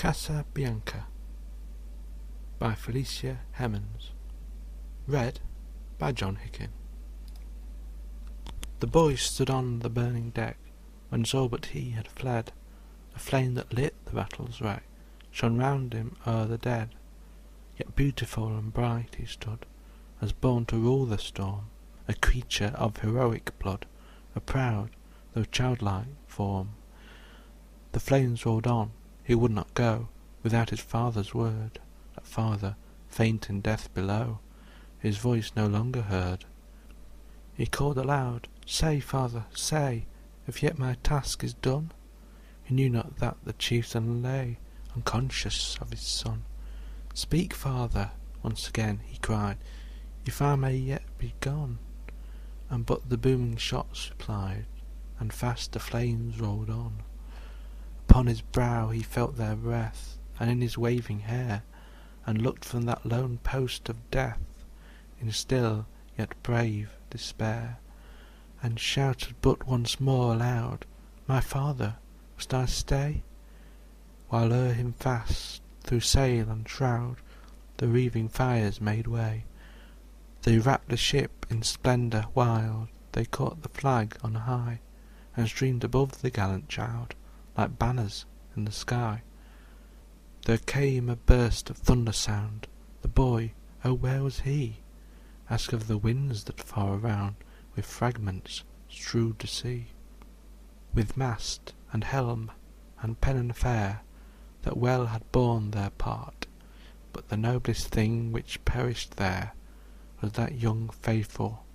Casabianca by Felicia Hemans Read by John Hickin The boy stood on the burning deck When saw but he had fled. A flame that lit the battle's wreck Shone round him o'er the dead. Yet beautiful and bright he stood, As born to rule the storm, A creature of heroic blood, A proud, though childlike form. The flames rolled on he would not go Without his father's word. That father, faint in death below, His voice no longer heard. He called aloud, Say, father, say, If yet my task is done? He knew not that the chieftain lay Unconscious of his son. Speak, father, once again he cried, If I may yet be gone. And but the booming shots replied, And fast the flames rolled on. Upon his brow he felt their breath, And in his waving hair, And looked from that lone post of death In still, yet brave despair, And shouted but once more aloud, My father, must I stay? While o'er him fast, through sail and shroud, The wreathing fires made way. They wrapped the ship in splendour wild, They caught the flag on high, And streamed above the gallant child like banners in the sky. There came a burst of thunder sound. The boy, oh where was he? Asked of the winds that far around With fragments strewed the sea. With mast and helm and pennon fair That well had borne their part, But the noblest thing which perished there Was that young faithful